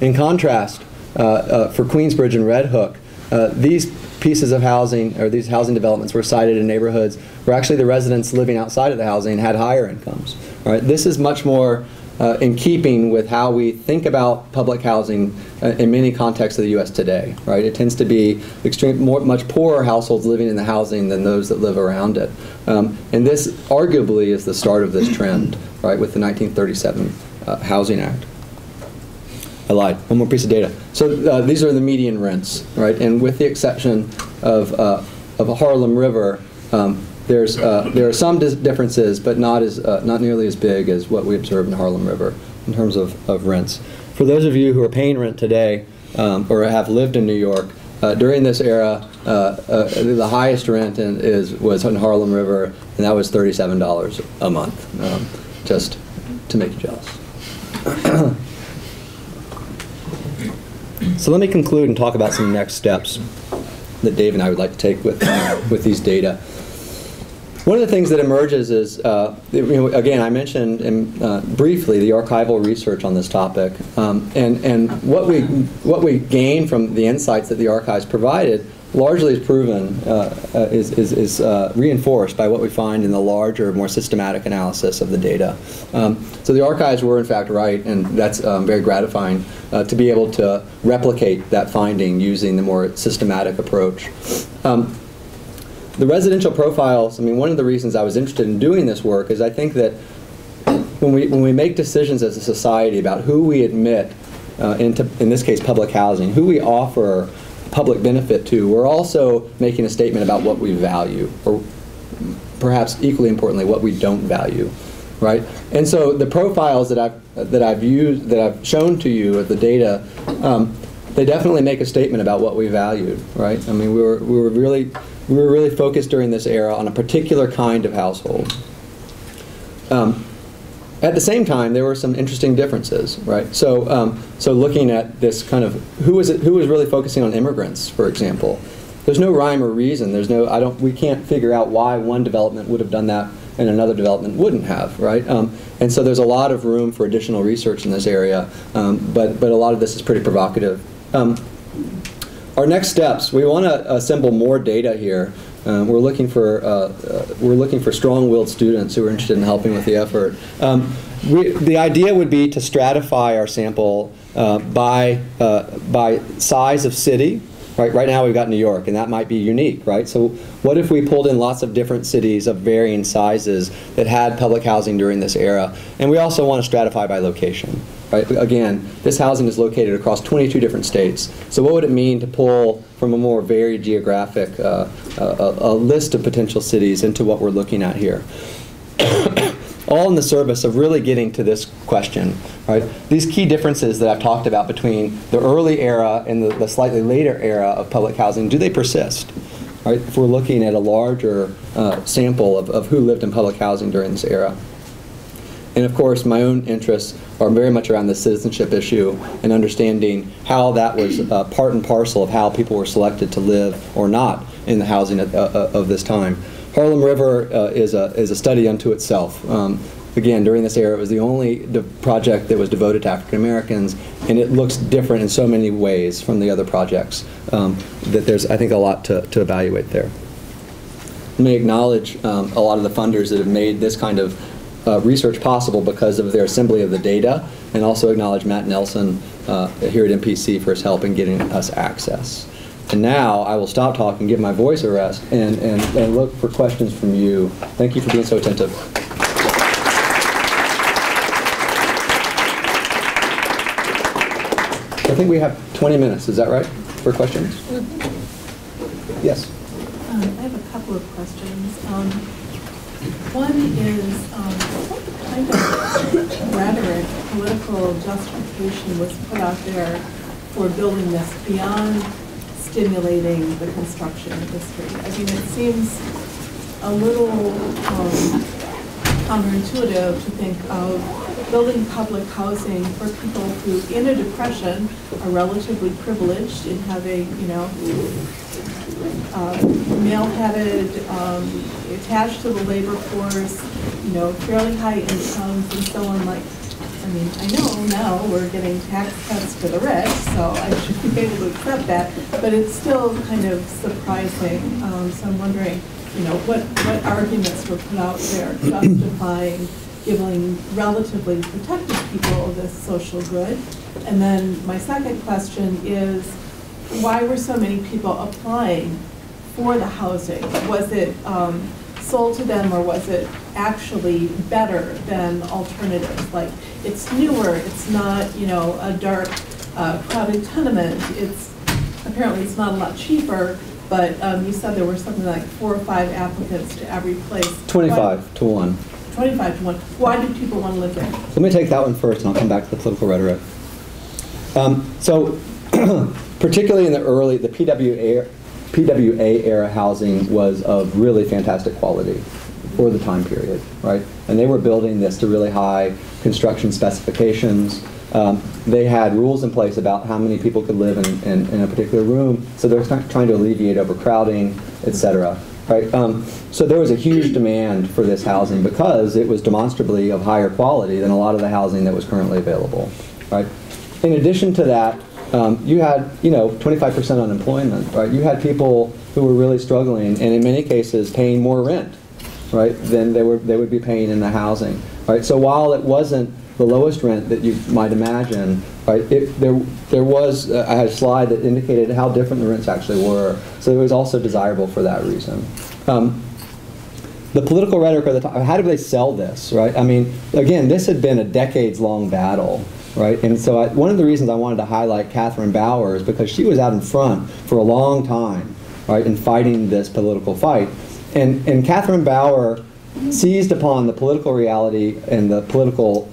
In contrast, uh, uh, for Queensbridge and Red Hook, uh, these pieces of housing or these housing developments were sited in neighborhoods where actually the residents living outside of the housing had higher incomes. Right? This is much more uh, in keeping with how we think about public housing uh, in many contexts of the U.S. today. Right? It tends to be extreme, more, much poorer households living in the housing than those that live around it. Um, and this arguably is the start of this trend, right, with the 1937 uh, Housing Act. I lied. One more piece of data. So uh, these are the median rents, right? And with the exception of uh, of Harlem River, um, there's uh, there are some differences, but not as uh, not nearly as big as what we observe in Harlem River in terms of, of rents. For those of you who are paying rent today um, or have lived in New York. Uh, during this era, uh, uh, the highest rent in, is was in Harlem River, and that was thirty-seven dollars a month. Um, just to make you jealous. So let me conclude and talk about some next steps that Dave and I would like to take with, uh, with these data. One of the things that emerges is, uh, you know, again, I mentioned in, uh, briefly the archival research on this topic, um, and and what we what we gain from the insights that the archives provided largely is proven, uh, uh, is, is, is uh, reinforced by what we find in the larger, more systematic analysis of the data. Um, so the archives were in fact right, and that's um, very gratifying uh, to be able to replicate that finding using the more systematic approach. Um, the residential profiles, I mean, one of the reasons I was interested in doing this work is I think that when we, when we make decisions as a society about who we admit uh, into, in this case, public housing, who we offer public benefit to, we're also making a statement about what we value, or perhaps equally importantly, what we don't value, right? And so the profiles that I've that I've used, that I've shown to you of the data, um, they definitely make a statement about what we valued, right? I mean, we were we were really we were really focused during this era on a particular kind of household. Um, at the same time, there were some interesting differences, right? So, um, so looking at this kind of who was it, who was really focusing on immigrants, for example. There's no rhyme or reason. There's no I don't we can't figure out why one development would have done that and another development wouldn't have, right? Um, and so there's a lot of room for additional research in this area, um, but but a lot of this is pretty provocative. Our next steps, we want to assemble more data here. Um, we're looking for uh, uh, we're looking for strong-willed students who are interested in helping with the effort. Um, we, the idea would be to stratify our sample uh, by uh, by size of city. Right, right now we've got New York, and that might be unique, right? So what if we pulled in lots of different cities of varying sizes that had public housing during this era? And we also want to stratify by location. Right? Again, this housing is located across 22 different states. So what would it mean to pull from a more varied geographic uh, a, a list of potential cities into what we're looking at here? (coughs) all in the service of really getting to this question, right? These key differences that I've talked about between the early era and the, the slightly later era of public housing, do they persist? Right? If we're looking at a larger uh, sample of, of who lived in public housing during this era. And of course, my own interests are very much around the citizenship issue and understanding how that was uh, part and parcel of how people were selected to live or not in the housing of, uh, of this time. Harlem River uh, is, a, is a study unto itself. Um, again, during this era, it was the only project that was devoted to African Americans, and it looks different in so many ways from the other projects um, that there's, I think, a lot to, to evaluate there. Let me acknowledge um, a lot of the funders that have made this kind of uh, research possible because of their assembly of the data, and also acknowledge Matt Nelson uh, here at MPC for his help in getting us access. And now I will stop talking, give my voice a rest, and, and, and look for questions from you. Thank you for being so attentive. I think we have 20 minutes, is that right, for questions? Yes. Um, I have a couple of questions. Um, one is, um, what kind of rhetoric, political justification was put out there for building this beyond stimulating the construction industry? I mean, it seems a little um, counterintuitive to think of building public housing for people who, in a depression, are relatively privileged in having, you know, uh, male-headed, um, attached to the labor force, you know, fairly high incomes and so on, like, I mean, I know now we're getting tax cuts for the rich, so I should be able to accept that, but it's still kind of surprising. Um, So I'm wondering, you know, what, what arguments were put out there justifying giving relatively protected people this social good? And then my second question is, why were so many people applying for the housing? Was it um, sold to them, or was it actually better than alternatives? Like, it's newer, it's not, you know, a dark, uh, crowded tenement, it's, apparently it's not a lot cheaper, but um, you said there were something like four or five applicants to every place. 25 to 1. 25 to 1. Why do people want to live there? Let me take that one first, and I'll come back to the political rhetoric. Um, so, (clears throat) particularly in the early, the PWA, PWA era housing was of really fantastic quality for the time period, right? And they were building this to really high construction specifications. Um, they had rules in place about how many people could live in, in, in a particular room, so they're trying to alleviate overcrowding, et cetera. Right? Um, so there was a huge demand for this housing because it was demonstrably of higher quality than a lot of the housing that was currently available. Right? In addition to that, um, you had, you know, 25% unemployment, right? You had people who were really struggling, and in many cases paying more rent, right, than they were they would be paying in the housing, right? So while it wasn't the lowest rent that you might imagine, right, it, there there was uh, I had a slide that indicated how different the rents actually were. So it was also desirable for that reason. Um, the political rhetoric of the time, how do they sell this, right? I mean, again, this had been a decades-long battle, right? And so I, one of the reasons I wanted to highlight Catherine Bauer is because she was out in front for a long time, right, in fighting this political fight. And, and Catherine Bauer seized upon the political reality and the political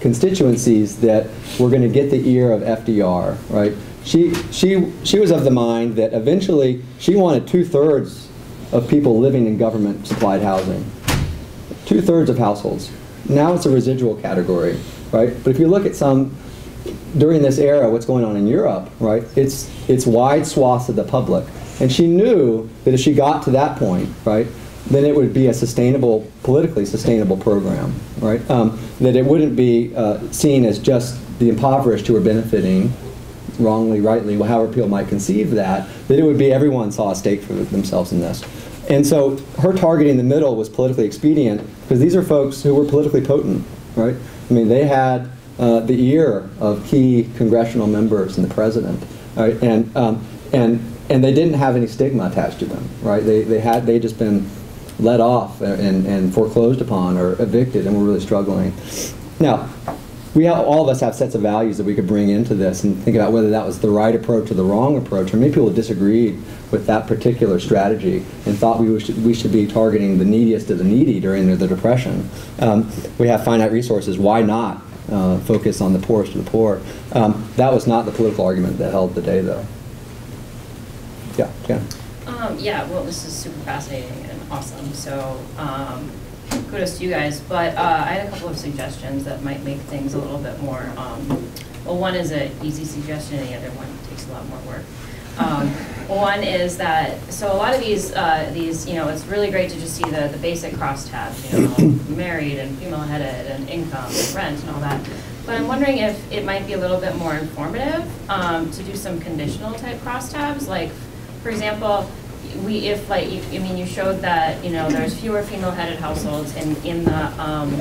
constituencies that were going to get the ear of FDR, right? She, she, she was of the mind that eventually she wanted two-thirds of people living in government-supplied housing. Two-thirds of households. Now it's a residual category, right? But if you look at some, during this era, what's going on in Europe, right? It's, it's wide swaths of the public. And she knew that if she got to that point, right, then it would be a sustainable, politically sustainable program, right? Um, that it wouldn't be uh, seen as just the impoverished who are benefiting, wrongly, rightly, however people might conceive that, that it would be everyone saw a stake for themselves in this. And so her targeting the middle was politically expedient because these are folks who were politically potent, right? I mean, they had uh, the ear of key congressional members and the president, right? And, um, and, and they didn't have any stigma attached to them, right? They, they had, they just been let off and, and foreclosed upon or evicted and were really struggling. Now, we have, all of us have sets of values that we could bring into this and think about whether that was the right approach or the wrong approach, or maybe people disagreed with that particular strategy and thought we should, we should be targeting the neediest of the needy during the, the Depression. Um, we have finite resources, why not uh, focus on the poorest of the poor? Um, that was not the political argument that held the day, though. Yeah, Jan. Um, yeah, well, this is super fascinating and awesome, so, um, kudos to you guys. But, uh, I had a couple of suggestions that might make things a little bit more, um, well, one is an easy suggestion, and the other one takes a lot more work. Um, one is that, so a lot of these, uh, these, you know, it's really great to just see the, the basic crosstabs, you know, (coughs) married and female-headed and income and rent and all that. But I'm wondering if it might be a little bit more informative, um, to do some conditional type crosstabs, like, for example, we, if like, you- I mean, you showed that, you know, there's fewer female-headed households in, in the, um,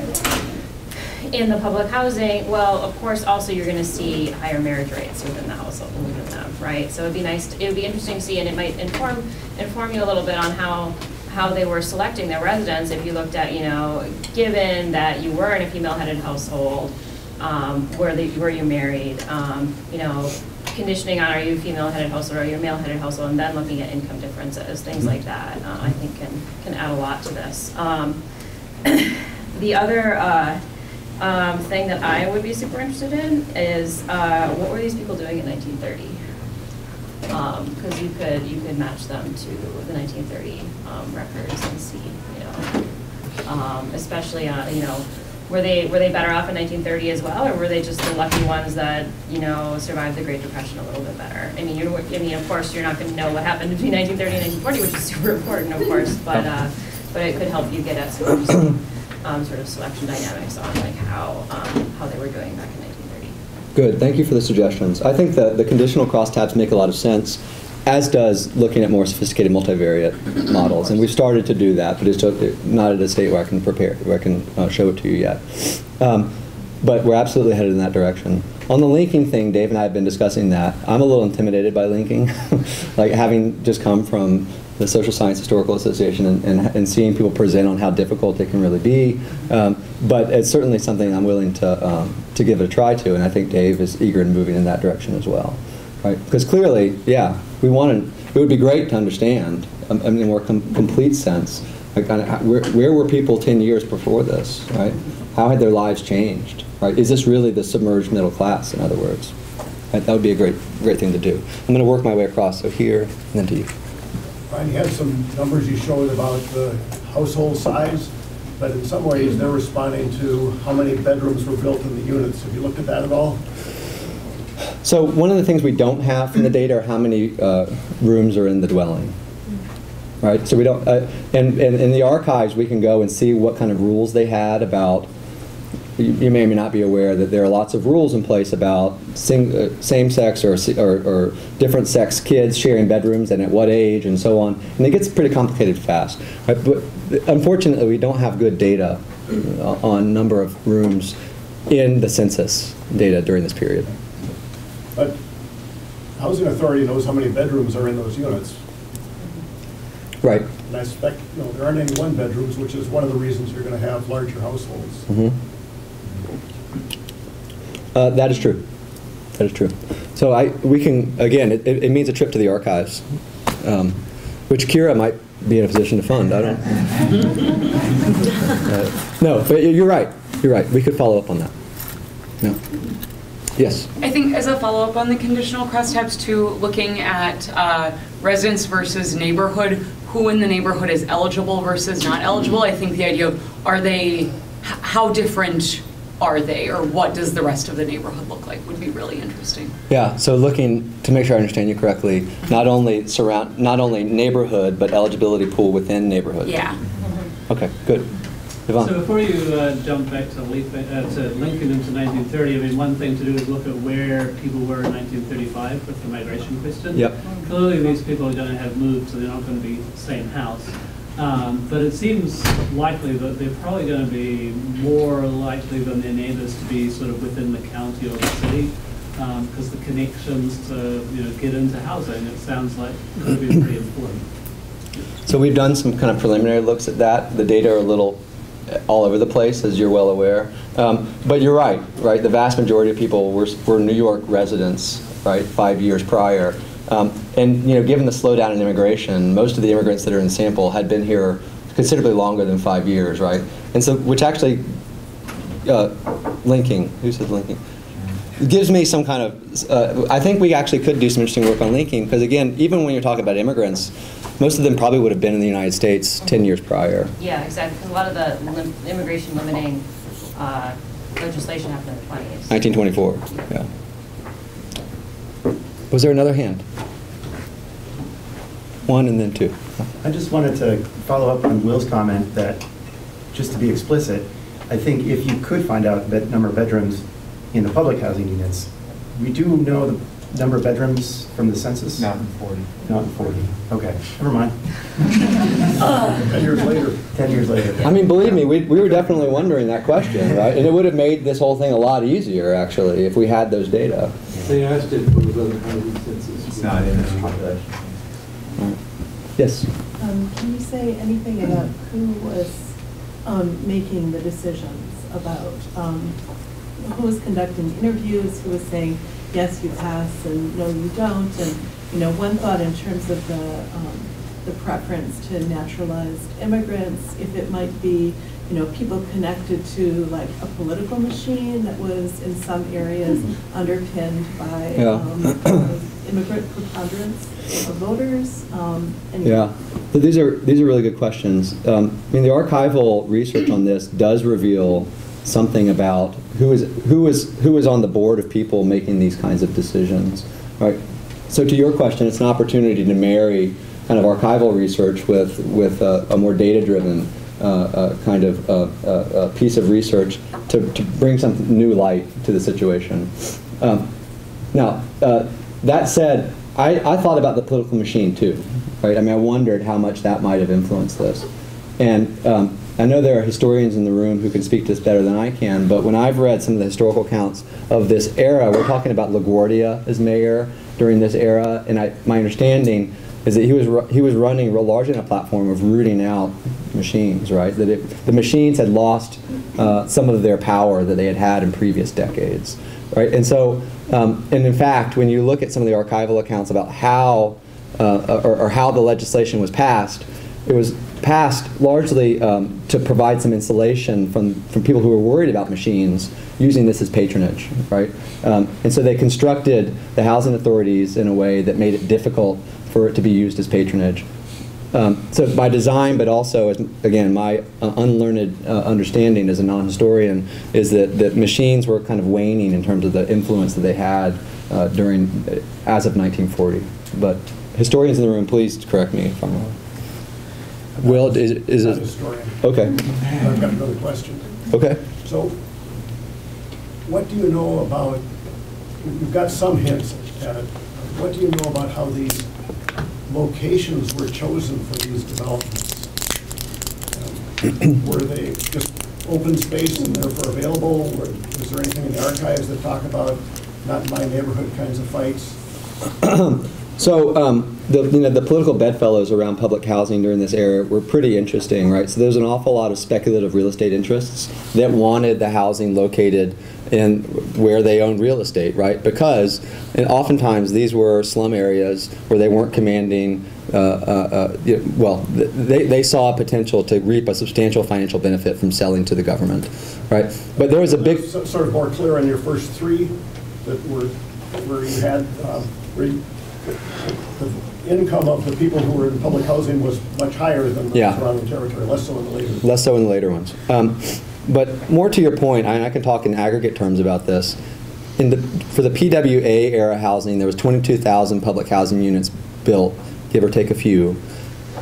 in the public housing, well, of course, also you're gonna see higher marriage rates within the household, within them, right? So it'd be nice, to- it would be interesting to see, and it might inform, inform you a little bit on how, how they were selecting their residents, if you looked at, you know, given that you were in a female-headed household, um, were they, were you married, um, you know, conditioning on are you female-headed household or are you male-headed household, and then looking at income differences, things like that, uh, I think can, can add a lot to this. Um, (coughs) the other, uh, um, thing that I would be super interested in is, uh, what were these people doing in nineteen thirty? Um, you could, you could match them to the nineteen thirty, um, records and see, you know, um, especially, uh, you know, were they, were they better off in 1930 as well, or were they just the lucky ones that, you know, survived the Great Depression a little bit better? I mean, you're, I mean, of course, you're not going to know what happened between 1930 and 1940, which is super important, of course, (laughs) but, uh, but it could help you get at some um, sort of selection dynamics on like how, um, how they were doing back in 1930. Good, thank you for the suggestions. I think that the conditional crosstabs make a lot of sense, as does looking at more sophisticated multivariate models. And we've started to do that, but it's not at a state where I can prepare, where I can uh, show it to you yet. Um, But we're absolutely headed in that direction. On the linking thing, Dave and I have been discussing that. I'm a little intimidated by linking, (laughs) like having just come from the Social Science Historical Association and, and, and seeing people present on how difficult it can really be. Um, but it's certainly something I'm willing to, um, to give it a try to, and I think Dave is eager in moving in that direction as well. Right? Because clearly, yeah, we wanted, it would be great to understand, um, in a more com- complete sense, like, where, where were people 10 years before this, right? How had their lives changed, right? Is this really the submerged middle class, in other words? Right? That would be a great, great thing to do. I'm going to work my way across, so here, and then to you. Ryan, you had some numbers you showed about the household size, but in some ways, they're responding to how many bedrooms were built in the units. Have you looked at that at all? So one of the things we don't have from the data are how many uh, rooms are in the dwelling. Right, so we don't, uh, and, and in the archives, we can go and see what kind of rules they had about, you, you may or may not be aware that there are lots of rules in place about sing, uh, same-sex or, or, or different sex kids sharing bedrooms and at what age and so on. And it gets pretty complicated fast. Right? But unfortunately, we don't have good data on number of rooms in the census data during this period. But Housing Authority knows how many bedrooms are in those units. Right. And I suspect, you know, there aren't any one-bedrooms, which is one of the reasons you're going to have larger households. Mhm. Uh, That is true. That is true. So I, we can, again, it, it it means a trip to the archives, um, which Kira might be in a position to fund, I don't. (laughs) Uh, No, but you're right, you're right, we could follow up on that. No. Yes, I think as a follow-up on the conditional crosstabs too, looking at uh, residence versus neighborhood, who in the neighborhood is eligible versus not eligible, I think the idea of, are they, h- how different are they, or what does the rest of the neighborhood look like, would be really interesting. yeah, so looking, to make sure I understand you correctly, not only surround, not only neighborhood, but eligibility pool within neighborhood. Yeah. Okay, good. Yvonne? So before you uh, jump back to Leaf- uh, to linking into 1930, I mean, one thing to do is look at where people were in 1935 with the migration question. Yep. Clearly, these people are going to have moved, so they're not going to be the same house. Um, But it seems likely that they're probably going to be more likely than their neighbors to be sort of within the county or the city, because the connections to, you know, get into housing, it sounds like could be pretty important. So we've done some kind of preliminary looks at that. The data are a little all over the place, as you're well aware. Um, But you're right, right? The vast majority of people were, were New York residents, right, five years prior. Um, And, you know, given the slowdown in immigration, most of the immigrants that are in sample had been here considerably longer than five years, right? And so, which actually, uh, linking, who said linking? It gives me some kind of, uh, I think we actually could do some interesting work on linking, because again, even when you're talking about immigrants, most of them probably would have been in the United States 10 years prior. Yeah, exactly, 'cause a lot of the lim- immigration limiting uh, legislation happened in the 20s. 1924, yeah. Was there another hand? One and then two. I just wanted to follow up on Will's comment that, just to be explicit, I think if you could find out the number of bedrooms in the public housing units, we do know the number of bedrooms from the census? Not in 40. Not in 40. Okay, never mind. (laughs) Ten years later. 10 years later. I mean, believe me, we, we were definitely wondering that question, right? And it would have made this whole thing a lot easier, actually, if we had those data. They asked it for the other housing census. It's not in this population. Yes? Um, Can you say anything about who was um, making the decisions about, um, who was conducting interviews, who was saying, yes, you pass, and no, you don't? And, you know, one thought in terms of the, um, the preference to naturalized immigrants, if it might be, you know, people connected to like a political machine that was in some areas underpinned by Yeah. um, (coughs) immigrant preponderance of voters. um, and- Yeah, but these are, these are really good questions. Um, I mean, the archival research on this does reveal something about who is who is who is on the board of people making these kinds of decisions, right? So to your question, it's an opportunity to marry kind of archival research with with a, more data-driven uh, uh, kind of uh, uh, uh, piece of research to, to bring some new light to the situation. Um, now, that said, I, I thought about the political machine too, right? I mean, I wondered how much that might have influenced this. And um, I know there are historians in the room who can speak to this better than I can, but when I've read some of the historical accounts of this era, we're talking about LaGuardia as mayor during this era, and I, my understanding is that he was he was running largely on a platform of rooting out machines, right? That it, the machines had lost uh, some of their power that they had had in previous decades, right? And so, um, and in fact, when you look at some of the archival accounts about how uh, or, or how the legislation was passed, it was passed largely um, to provide some insulation from, from people who were worried about machines using this as patronage, right? Um, and so they constructed the housing authorities in a way that made it difficult for it to be used as patronage. Um, so by design, but also, as, again, my uh, unlearned uh, understanding as a non-historian is that, that machines were kind of waning in terms of the influence that they had uh, during, as of 1940. But historians in the room, please correct me if I'm wrong. Will, is, is a it? historian. Okay, I've got another question. okay. So what do you know about, you've got some hints at it. What do you know about how these locations were chosen for these developments? Um, Were they just open space and therefore available? Or is there anything in the archives that talk about not in my neighborhood kinds of fights? (clears throat) So um, the you know the political bedfellows around public housing during this era were pretty interesting, right? So there's an awful lot of speculative real estate interests that wanted the housing located in where they owned real estate, right? Because and oftentimes these were slum areas where they weren't commanding. Uh, uh, uh, well, they, they saw a potential to reap a substantial financial benefit from selling to the government, right? But there was a big Sort of more clear on your first three that were, where you had, um, where you- the income of the people who were in public housing was much higher than the Yeah. surrounding territory, less so in the later. ones. less so in the later ones. Um, but more to your point, I, I can talk in aggregate terms about this. In the, for the PWA era housing, there was 22,000 public housing units built, give or take a few.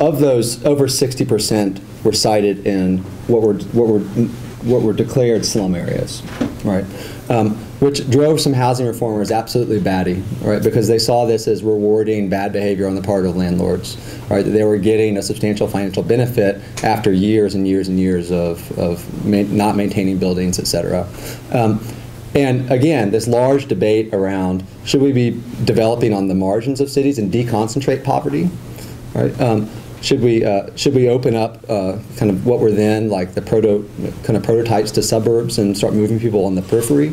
Of those, over 60% were sited in what were what were what were declared slum areas, right? Um, which drove some housing reformers absolutely batty, right? Because they saw this as rewarding bad behavior on the part of landlords, right? They were getting a substantial financial benefit after years and years and years of, of ma- not maintaining buildings, et cetera. Um, and again, this large debate around should we be developing on the margins of cities and deconcentrate poverty, right? Um, should we uh, should we open up uh, kind of what were then like the proto kind of prototypes to suburbs and start moving people on the periphery,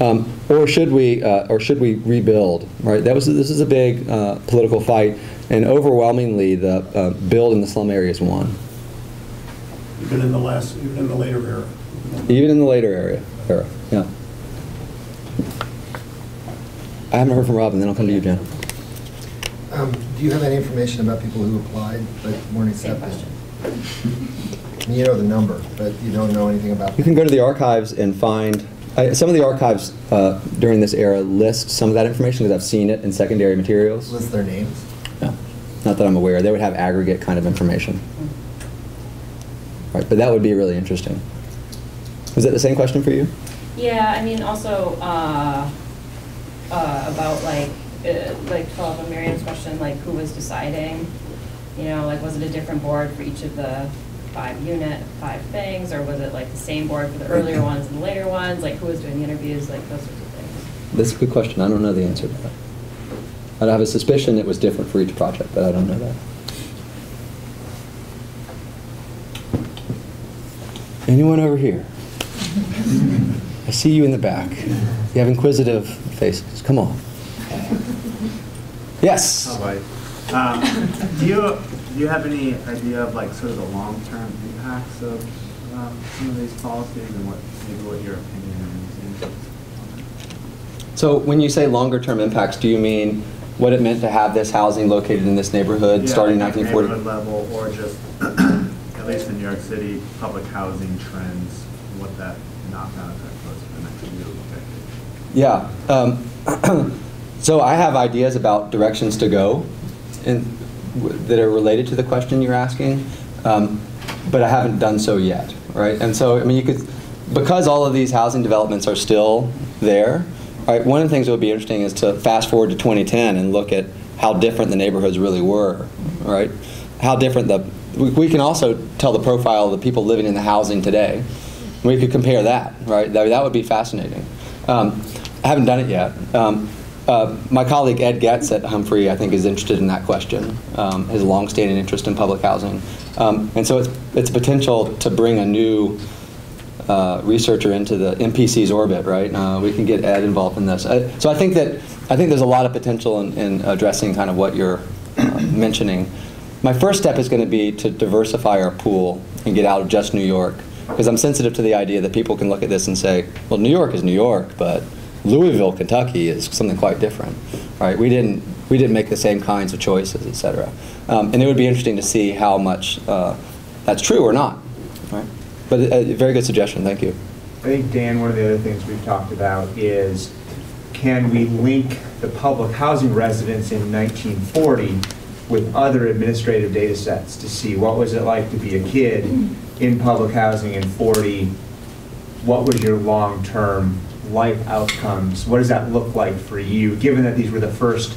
um, or should we uh, or should we rebuild? Right. That was this is a big uh, political fight, and overwhelmingly the uh, build in the slum areas won, Even in the last, even in the later era. even in the later area era. Yeah. I haven't heard from Robin. then I'll come to you, Jen. Um, Do you have any information about people who applied but weren't Same accepted? question. You know the number, but you don't know anything about. You can go to the archives and find, uh, some of the archives uh, during this era list some of that information because I've seen it in secondary materials. List their names. No, Not that I'm aware. They would have aggregate kind of information. Right, but that would be really interesting. Is that the same question for you? Yeah, I mean, also, uh, uh, about like, uh, like to follow up on Miriam's question, like who was deciding? You know, like was it a different board for each of the five unit, five things, or was it like the same board for the earlier ones and the later ones? Like who was doing the interviews, like those sorts of things? That's a good question. I don't know the answer to that. I'd have a suspicion it was different for each project, but I don't know that. Anyone over here? (laughs) I see you in the back. You have inquisitive faces. Come on. Yes. Hi. Um, Do you, do you have any idea of like sort of the long-term impacts of um, some of these policies and what, maybe what your opinion is? So when you say longer-term impacts, do you mean what it meant to have this housing located in this neighborhood starting in like 1940? Neighborhood level or just, (clears throat) at least in New York City, public housing trends, what that knock out that close for the next few decades? Yeah. Um, (clears throat) so I have ideas about directions to go in, that are related to the question you're asking, um, but I haven't done so yet, right? And so, I mean, you could, because all of these housing developments are still there, right? One of the things that would be interesting is to fast forward to 2010 and look at how different the neighborhoods really were, right? How different the, we, we can also tell the profile of the people living in the housing today. We could compare that, right? That, that would be fascinating. Um, I haven't done it yet. Um, uh, my colleague Ed Goetz at Humphrey, I think, is interested in that question. Um, his longstanding interest in public housing, um, and so it's it's potential to bring a new uh, researcher into the MPC's orbit, right? Uh, we can get Ed involved in this. Uh, so I think that I think there's a lot of potential in, in addressing kind of what you're uh, mentioning. My first step is going to be to diversify our pool and get out of just New York, because I'm sensitive to the idea that people can look at this and say, well, New York is New York, but Louisville, Kentucky is something quite different, right? We didn't we didn't make the same kinds of choices, et cetera. Um, and it would be interesting to see how much uh, that's true or not, right? But a, a very good suggestion. Thank you. I think, Dan, one of the other things we've talked about is, can we link the public housing residents in 1940 with other administrative data sets to see what was it like to be a kid in public housing in 40? What was your long-term life outcomes? What does that look like for you, given that these were the first,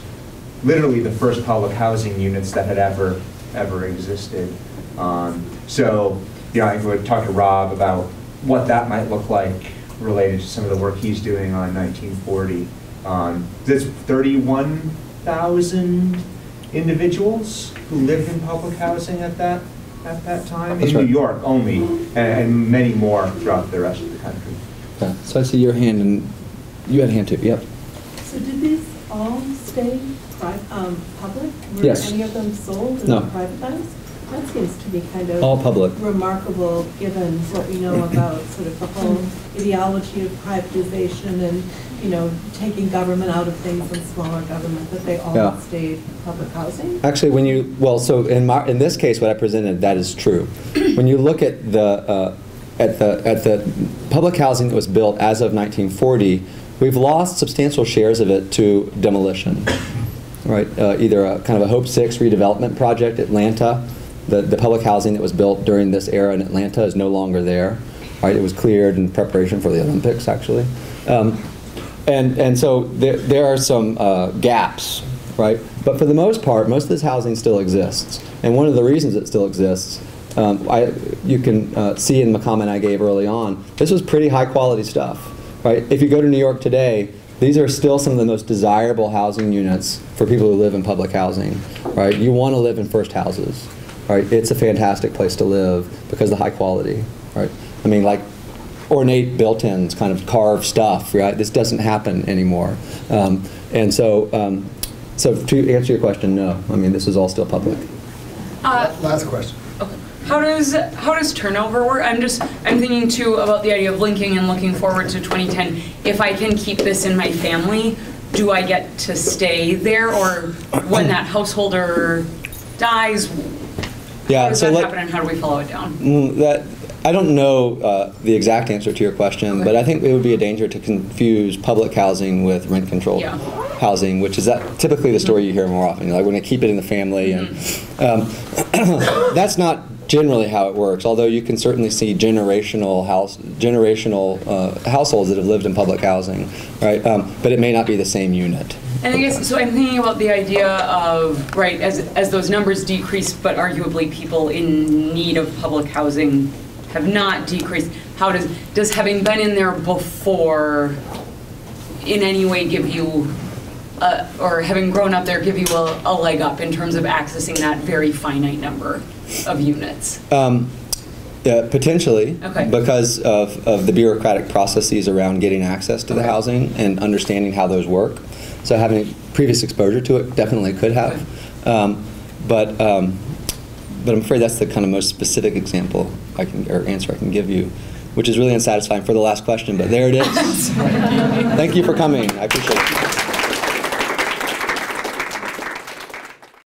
literally the first public housing units that had ever, ever existed? Um, So, you know, I would talk to Rob about what that might look like related to some of the work he's doing on 1940. Um, There's 31,000 individuals who lived in public housing at that, at that time? That's In New. York only, and- and many more throughout the rest of the country. Yeah. So I see your hand, and you had a hand too. Yep. So did these all stay pri- um, public? Yes. Were any of them sold and No. privatized? That seems to be kind of. All public. Remarkable, given what we know about sort of the whole ideology of privatization and, you know, taking government out of things and smaller government, that they all Yeah. stayed public housing? Actually, when you, well, so in my, in this case, what I presented, that is true. When you look at the, uh, at the, at the public housing that was built as of 1940, we've lost substantial shares of it to demolition. Right, uh, either a kind of a Hope Six redevelopment project, Atlanta, the, the public housing that was built during this era in Atlanta is no longer there. Right, it was cleared in preparation for the Olympics, actually. Um, and, and so there, there are some uh, gaps, right? But for the most part, most of this housing still exists. And one of the reasons it still exists, um, I, you can uh, see in the comment I gave early on, this was pretty high quality stuff, right? If you go to New York today, these are still some of the most desirable housing units for people who live in public housing, right? You want to live in first houses, right? It's a fantastic place to live because of the high quality, right? I mean, like ornate built-ins, kind of carved stuff, right? This doesn't happen anymore. Um, and so, um, so to answer your question, no. I mean, this is all still public. Uh, Last question. Okay. How does how does turnover work? I'm just I'm thinking too about the idea of linking and looking forward to 2010. If I can keep this in my family, do I get to stay there, or when that householder dies, Yeah. how does so that let- happen, and how do we follow it down? Mm, That, I don't know uh, the exact answer to your question, but I think it would be a danger to confuse public housing with rent-controlled Yeah. housing, which is that typically the story you hear more often. You're like, we're going to keep it in the family, and um, (clears throat) that's not generally how it works. Although you can certainly see generational house, generational uh, households that have lived in public housing, right? Um, but it may not be the same unit. And I guess so. I'm thinking about the idea of right as as those numbers decrease, but arguably people in need of public housing have not decreased. How does does having been in there before in any way give you, uh, or having grown up there, give you a, a leg up in terms of accessing that very finite number of units? Um, yeah, potentially, Okay. because of, of the bureaucratic processes around getting access to the housing and understanding how those work. So having previous exposure to it definitely could have. Um, but, um, but I'm afraid that's the kind of most specific example I can, or answer I can give you, which is really unsatisfying for the last question, but there it is. (laughs) Thank you for coming. I appreciate it.